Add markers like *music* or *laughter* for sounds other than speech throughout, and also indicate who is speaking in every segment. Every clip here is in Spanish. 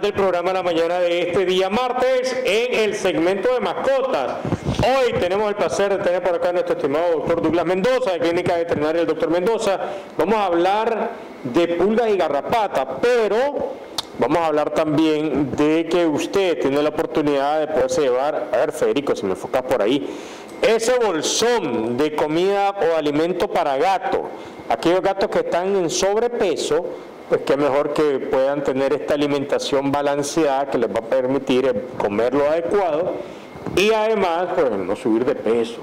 Speaker 1: del programa la mañana de este día martes en el segmento de mascotas. Hoy tenemos el placer de tener por acá a nuestro estimado doctor Douglas Mendoza, de Clínica Veterinaria del doctor Mendoza. Vamos a hablar de pulgas y garrapata, pero vamos a hablar también de que usted tiene la oportunidad de poderse llevar, a ver Federico, si me enfocas por ahí, ese bolsón de comida o alimento para gato, aquellos gatos que están en sobrepeso, pues qué mejor que puedan tener esta alimentación balanceada que les va a permitir comer lo adecuado y además pues, no subir de peso,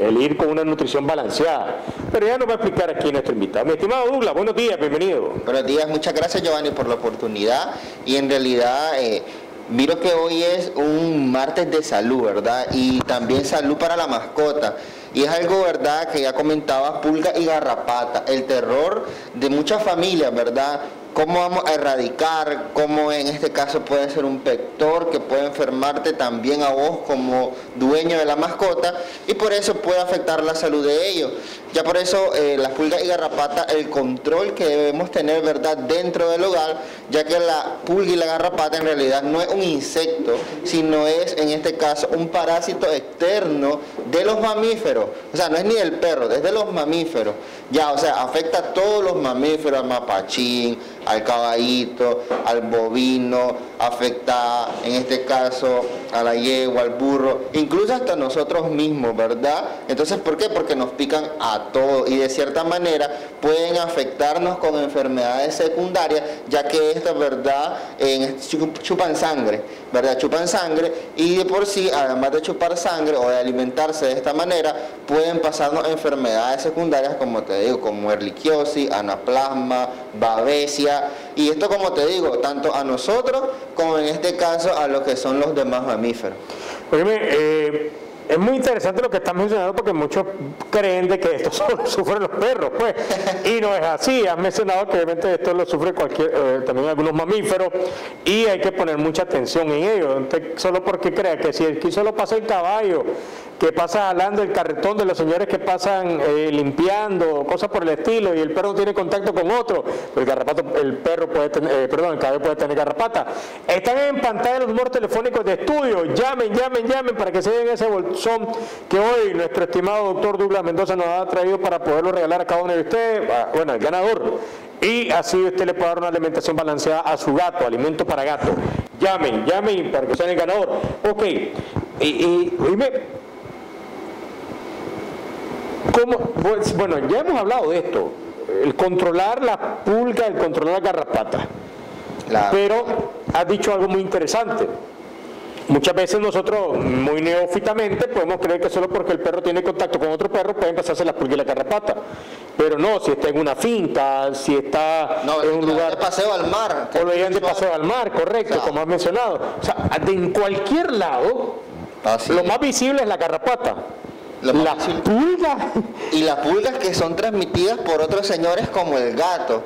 Speaker 1: el, ir con una nutrición balanceada. Pero ya nos va a explicar aquí nuestro invitado. Mi estimado Douglas, buenos días, bienvenido.
Speaker 2: Buenos días, muchas gracias Giovanni por la oportunidad y en realidad... Eh, miro que hoy es un martes de salud, ¿verdad? Y también salud para la mascota. Y es algo, ¿verdad?, que ya comentaba, pulga y garrapata, el terror de muchas familias, ¿verdad? Cómo vamos a erradicar, cómo en este caso puede ser un vector que puede enfermarte también a vos como dueño de la mascota y por eso puede afectar la salud de ellos. Ya por eso eh, las pulgas y garrapata, el control que debemos tener verdad dentro del hogar, ya que la pulga y la garrapata en realidad no es un insecto, sino es en este caso un parásito externo de los mamíferos. O sea, no es ni del perro, es de los mamíferos. Ya, o sea, afecta a todos los mamíferos, al mapachín, al caballito, al bovino, afecta en este caso a la yegua, al burro, incluso hasta nosotros mismos, ¿verdad? Entonces, ¿por qué? Porque nos pican a todos y de cierta manera pueden afectarnos con enfermedades secundarias, ya que estas, ¿verdad? chupan sangre, ¿verdad? Chupan sangre y de por sí, además de chupar sangre o de alimentarse de esta manera, pueden pasarnos enfermedades secundarias como te digo, como erliquiosis, anaplasma, babesia, y esto como te digo, tanto a nosotros como en este caso a los que son los demás mamíferos.
Speaker 1: eh, es muy interesante lo que estás mencionando porque muchos creen de que esto *laughs* solo sufren los perros, pues, y no es así. Has mencionado que obviamente esto lo sufre cualquier, eh, también algunos mamíferos y hay que poner mucha atención en ello. solo porque crea que si aquí solo pasa el caballo que pasa jalando el carretón de los señores que pasan eh, limpiando, cosas por el estilo, y el perro tiene contacto con otro, el garrapato, el perro puede tener, eh, perdón, el caballo puede tener garrapata. Están en pantalla los números telefónicos de estudio, llamen, llamen, llamen para que se den ese bolsón que hoy nuestro estimado doctor Douglas Mendoza nos ha traído para poderlo regalar a cada uno de ustedes, ah, bueno, el ganador. Y así usted le puede dar una alimentación balanceada a su gato, alimento para gato. Llamen, llamen para que sean el ganador. Ok, y, y pues, bueno, ya hemos hablado de esto, el controlar la pulga, el controlar la garrapata. Pero has dicho algo muy interesante. Muchas veces nosotros, muy neófitamente, podemos creer que solo porque el perro tiene contacto con otro perro puede empezar a la pulga y la garrapata. Pero no, si está en una finca, si está en un lugar...
Speaker 2: de paseo al mar.
Speaker 1: O lo llevan de paseo al mar, correcto, como has mencionado. O sea, de en cualquier lado, lo más visible es la garrapata.
Speaker 2: La pulga Y las pulgas que son transmitidas por otros señores como el gato.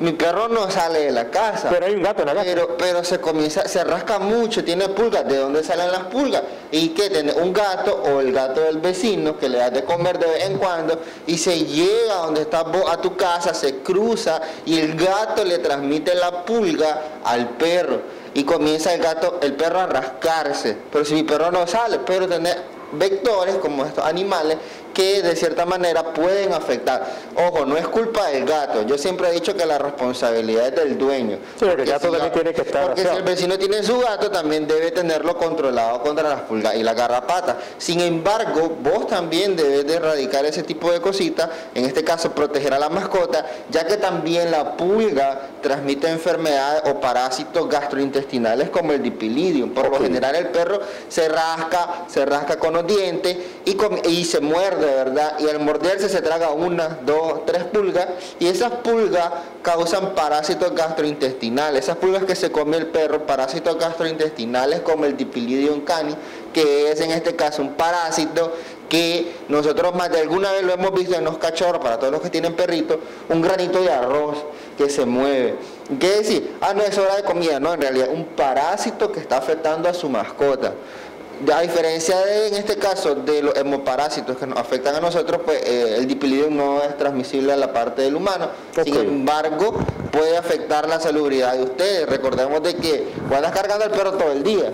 Speaker 2: mi perro no sale de la casa.
Speaker 1: Pero hay un gato en la casa.
Speaker 2: Pero, pero se comienza, se rasca mucho, tiene pulgas. ¿De dónde salen las pulgas? Y que tiene un gato o el gato del vecino que le da de comer de vez en cuando y se llega a donde estás vos a tu casa, se cruza y el gato le transmite la pulga al perro. Y comienza el gato, el perro a rascarse. Pero si mi perro no sale, pero tener vectores como estos animales que de cierta manera pueden afectar. Ojo, no es culpa del gato. Yo siempre he dicho que la responsabilidad es del dueño.
Speaker 1: Sí, porque el gato también tiene que estar.
Speaker 2: Porque si el vecino tiene su gato, también debe tenerlo controlado contra las pulgas y la garrapata. Sin embargo, vos también debes de erradicar ese tipo de cositas, en este caso proteger a la mascota, ya que también la pulga transmite enfermedades o parásitos gastrointestinales como el dipilidium. Por lo general el perro se rasca, se rasca con los dientes y, y se muerde de verdad, y al morderse se traga una, dos, tres pulgas, y esas pulgas causan parásitos gastrointestinales. Esas pulgas que se come el perro, parásitos gastrointestinales como el Dipilidium cani, que es en este caso un parásito que nosotros más de alguna vez lo hemos visto en los cachorros, para todos los que tienen perritos, un granito de arroz que se mueve. ¿Qué decir? Ah, no es hora de comida, no, en realidad un parásito que está afectando a su mascota a diferencia de, en este caso, de los hemoparásitos que nos afectan a nosotros, pues eh, el dipilidium no es transmisible a la parte del humano. Sin embargo, puede afectar la salubridad de ustedes. Recordemos de que andas cargando al perro todo el día.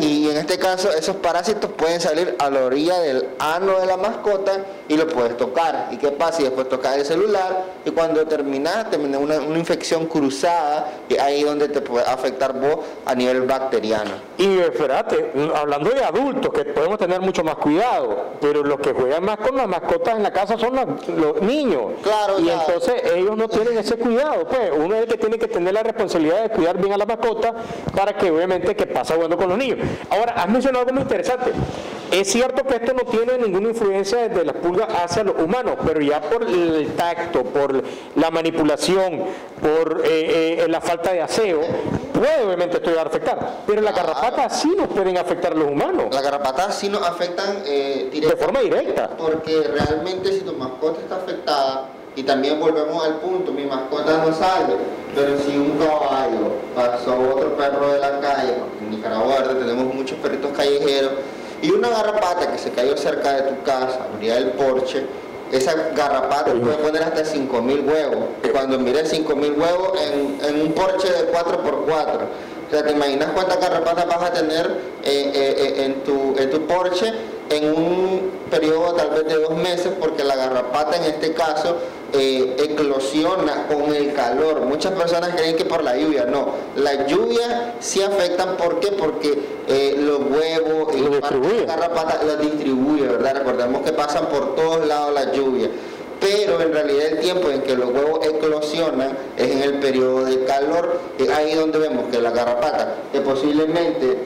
Speaker 2: Y en este caso esos parásitos pueden salir a la orilla del ano de la mascota y lo puedes tocar. ¿Y qué pasa? Y después tocas el celular y cuando terminas, termina una, una infección cruzada y ahí donde te puede afectar vos a nivel bacteriano.
Speaker 1: Y espérate, hablando de adultos que podemos tener mucho más cuidado, pero los que juegan más con las mascotas en la casa son los, niños.
Speaker 2: Claro,
Speaker 1: y entonces ellos no tienen ese cuidado. Pues uno es el que tiene que tener la responsabilidad de cuidar bien a la mascota para que obviamente que pasa bueno con los niños. Ahora, has mencionado algo muy interesante. Es cierto que esto no tiene ninguna influencia desde las pulgas hacia los humanos, pero ya por el tacto, por la manipulación, por eh, eh, la falta de aseo, puede obviamente esto a afectar. Pero las garrapatas sí nos pueden afectar a los humanos.
Speaker 2: Las garrapatas sí nos afectan
Speaker 1: eh, de forma directa.
Speaker 2: Porque realmente si tu mascota está afectada, y también volvemos al punto, mi mascota no sale, pero si un caballo pasó otro perro de la calle, porque en Nicaragua tenemos muchos perritos callejeros, y una garrapata que se cayó cerca de tu casa, abría el porche, esa garrapata puede poner hasta 5.000 huevos. Y cuando mire 5.000 huevos en, un porche de 4x4, o sea, ¿te imaginas cuántas garrapatas vas a tener eh, eh, eh, en, tu, tu porche en un periodo tal vez de dos meses? Porque la garrapata en este caso eh, eclosiona con el calor. Muchas personas creen que por la lluvia, no. La lluvia sí afectan, ¿por qué? Porque eh, los huevos y
Speaker 1: la
Speaker 2: garrapata los distribuye, ¿verdad? Recordemos que pasan por todos lados la lluvia. Pero en realidad el tiempo en que los huevos eclosionan es en el periodo de calor. Es ahí donde vemos que la garrapata, que posiblemente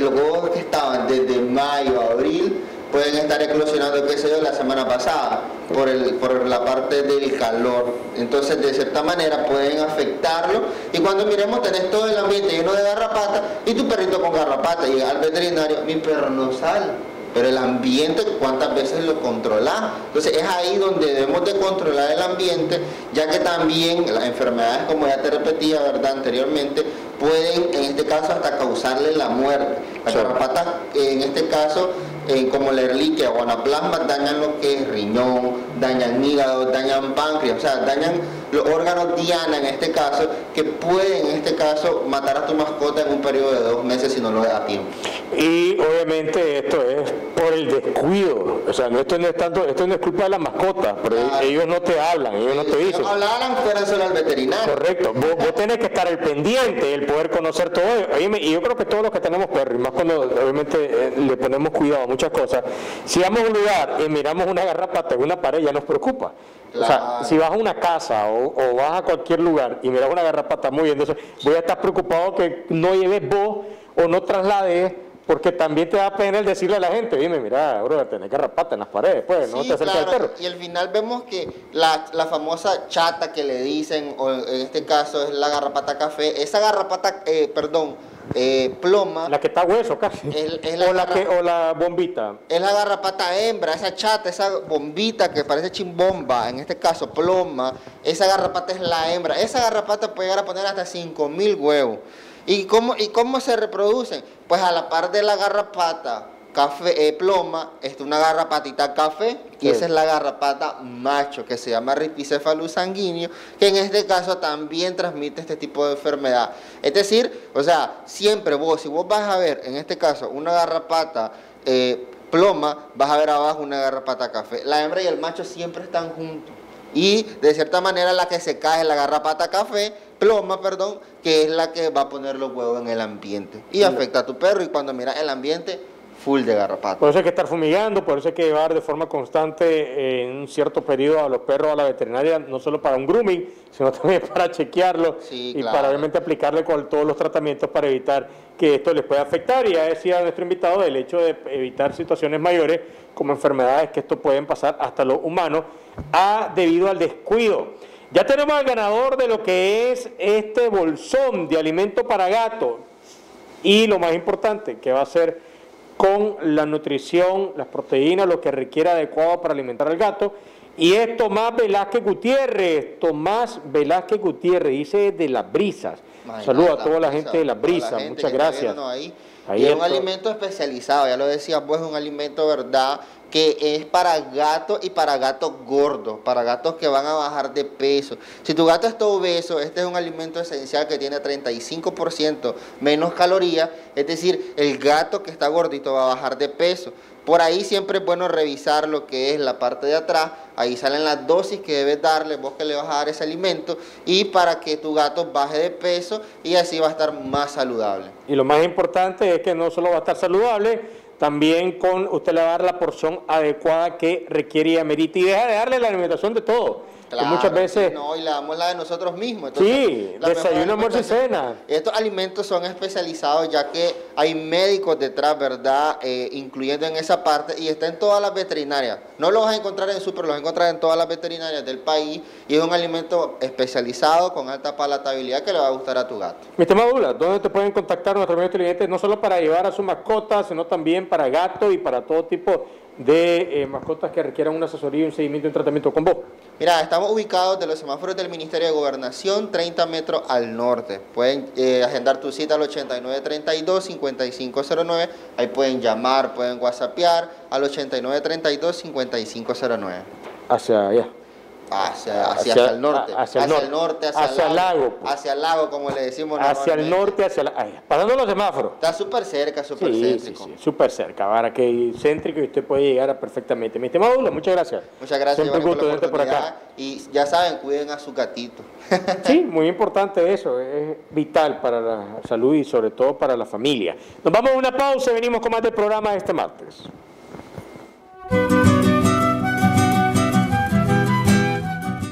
Speaker 2: los huevos que estaban desde mayo a abril, pueden estar eclosionando, qué sé yo, la semana pasada, por, el, por la parte del calor. Entonces, de cierta manera, pueden afectarlo. Y cuando miremos, tenés todo el ambiente lleno de garrapata y tu perrito con garrapata. Llega al veterinario, mi perro no sale. Pero el ambiente, ¿cuántas veces lo controla? Entonces es ahí donde debemos de controlar el ambiente, ya que también las enfermedades, como ya te repetía, ¿verdad? Anteriormente, pueden en este caso hasta causarle la muerte. Las garrapatas, en este caso, como la erliquia o anaplasma dañan lo que es riñón, dañan hígado, dañan páncreas, o sea, dañan los órganos diana en este caso, que pueden en este caso matar a tu mascota en un periodo de dos meses si no lo da tiempo.
Speaker 1: Y obviamente esto es por el descuido, o sea, esto no es tanto, esto no es culpa de la mascota, pero ellos no te hablan, ellos no te dicen.
Speaker 2: Si hablaran, solo al veterinario.
Speaker 1: Correcto, vos, tenés que estar el pendiente, el poder conocer todo. y yo creo que todos los que tenemos perros, y más cuando obviamente eh, le ponemos cuidado a muchas cosas, si vamos a un lugar y miramos una garrapata en una pared, ya nos preocupa. O sea, si vas a una casa o, vas a cualquier lugar y miras una garrapata muy bien, entonces voy a estar preocupado que no lleves vos o no traslades porque también te da pena el decirle a la gente, dime, mira, bro, tenés garrapata en las paredes, pues, no te acerques al perro.
Speaker 2: Y al final vemos que la, famosa chata que le dicen, o en este caso es la garrapata café, esa garrapata, eh, perdón, eh, ploma.
Speaker 1: La que está hueso casi. o, la que, o la bombita.
Speaker 2: Es la garrapata hembra, esa chata, esa bombita que parece chimbomba, en este caso ploma, esa garrapata es la hembra. Esa garrapata puede llegar a poner hasta 5000 huevos. ¿Y cómo, ¿Y cómo se reproducen? Pues a la par de la garrapata café, eh, ploma, es una garrapatita café, y esa es la garrapata macho, que se llama ricticefalus sanguíneo, que en este caso también transmite este tipo de enfermedad. Es decir, o sea, siempre vos, si vos vas a ver, en este caso, una garrapata eh, ploma, vas a ver abajo una garrapata café. La hembra y el macho siempre están juntos. Y de cierta manera la que se cae es la garrapata café, ploma, perdón, que es la que va a poner los huevos en el ambiente. Y afecta a tu perro y cuando miras el ambiente, full de garrapata.
Speaker 1: Por eso hay que estar fumigando, por eso hay que llevar de forma constante eh, en un cierto periodo a los perros a la veterinaria, no solo para un grooming, sino *laughs* también para chequearlo y para obviamente aplicarle con todos los tratamientos para evitar que esto les pueda afectar. Y ya decía nuestro invitado del hecho de evitar situaciones mayores como enfermedades que esto pueden pasar hasta los humanos a, debido al descuido. Ya tenemos al ganador de lo que es este bolsón de alimento para gato y lo más importante que va a ser con la nutrición, las proteínas, lo que requiere adecuado para alimentar al gato. Y es Tomás Velázquez Gutiérrez, Tomás Velázquez Gutiérrez, dice de las brisas. Saludos a toda la gente de las brisas, muchas gracias.
Speaker 2: Y es un alimento especializado, ya lo decía, pues es un alimento, ¿verdad? que es para gatos y para gatos gordos, para gatos que van a bajar de peso. Si tu gato está obeso, este es un alimento esencial que tiene 35% menos calorías, es decir, el gato que está gordito va a bajar de peso. Por ahí siempre es bueno revisar lo que es la parte de atrás, ahí salen las dosis que debes darle, vos que le vas a dar ese alimento y para que tu gato baje de peso y así va a estar más saludable.
Speaker 1: Y lo más importante es que no solo va a estar saludable, también con usted le va a dar la porción adecuada que requiere y amerita y deja de darle la alimentación de todo muchas veces...
Speaker 2: No, y la damos la de nosotros mismos.
Speaker 1: sí, desayuno, almuerzo y cena.
Speaker 2: Estos alimentos son especializados ya que hay médicos detrás, ¿verdad? Eh, incluyendo en esa parte y está en todas las veterinarias. No lo vas a encontrar en super, lo vas a encontrar en todas las veterinarias del país y es un alimento especializado con alta palatabilidad que le va a gustar a tu gato.
Speaker 1: Mi estimado Dula, ¿dónde te pueden contactar nuestros clientes? No solo para llevar a su mascota, sino también para gato y para todo tipo de eh, mascotas que requieran una asesoría, un seguimiento y un tratamiento con vos?
Speaker 2: Mira, estamos ubicados de los semáforos del Ministerio de Gobernación, 30 metros al norte. Pueden eh, agendar tu cita al 8932-5509. Ahí pueden llamar, pueden whatsappear al 8932-5509.
Speaker 1: Hacia allá.
Speaker 2: Hacia, hacia, el norte.
Speaker 1: Hacia, el, norte, hacia, el lago.
Speaker 2: Pues. Hacia el lago, como le decimos
Speaker 1: Hacia el norte, hacia la... pasando los semáforos.
Speaker 2: Está súper cerca, súper céntrico. Sí,
Speaker 1: sí, súper cerca. Ahora que céntrico y usted puede llegar perfectamente. Mi estimado muchas gracias.
Speaker 2: Muchas gracias. Siempre gusto por, por acá. Y ya saben, cuiden a su gatito. *laughs*
Speaker 1: sí, muy importante eso. Es vital para la salud y sobre todo para la familia. Nos vamos a una pausa y venimos con más del programa este martes.